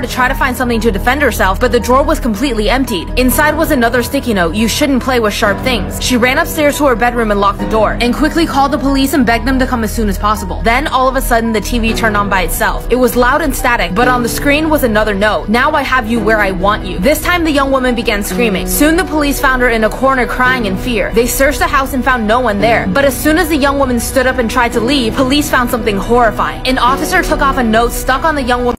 to try to find something to defend herself, but the drawer was completely emptied. Inside was another sticky note, you shouldn't play with sharp things. She ran upstairs to her bedroom and locked the door, and quickly called the police and begged them to come as soon as possible. Then, all of a sudden, the TV turned on by itself. It was loud and static, but on the screen was another note. Now I have you where I want you. This time, the young woman began screaming. Soon, the police found her in a corner crying in fear. They searched the house and found no one there. But as soon as the young woman stood up and tried to leave, police found something horrifying. An officer took off a note stuck on the young woman